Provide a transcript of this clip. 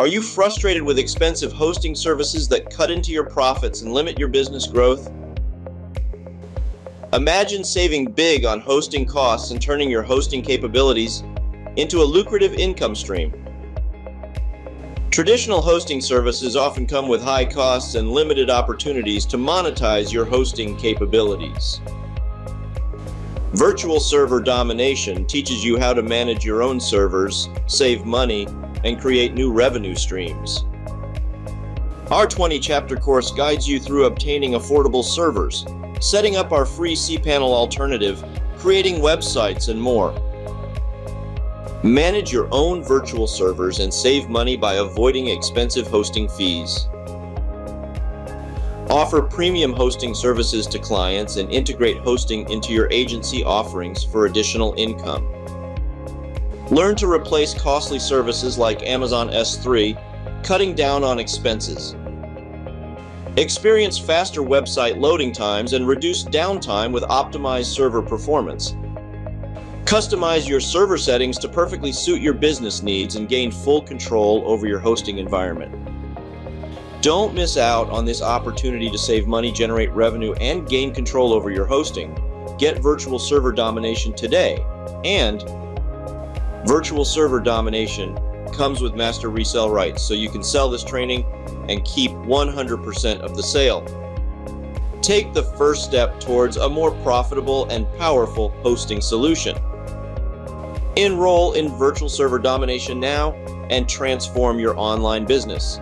Are you frustrated with expensive hosting services that cut into your profits and limit your business growth? Imagine saving big on hosting costs and turning your hosting capabilities into a lucrative income stream. Traditional hosting services often come with high costs and limited opportunities to monetize your hosting capabilities. Virtual server domination teaches you how to manage your own servers, save money, and create new revenue streams. Our 20 chapter course guides you through obtaining affordable servers, setting up our free cPanel alternative, creating websites, and more. Manage your own virtual servers and save money by avoiding expensive hosting fees. Offer premium hosting services to clients and integrate hosting into your agency offerings for additional income. Learn to replace costly services like Amazon S3, cutting down on expenses. Experience faster website loading times and reduce downtime with optimized server performance. Customize your server settings to perfectly suit your business needs and gain full control over your hosting environment. Don't miss out on this opportunity to save money, generate revenue, and gain control over your hosting. Get virtual server domination today. And virtual server domination comes with master resale rights, so you can sell this training and keep 100% of the sale. Take the first step towards a more profitable and powerful hosting solution. Enroll in Virtual Server Domination now and transform your online business.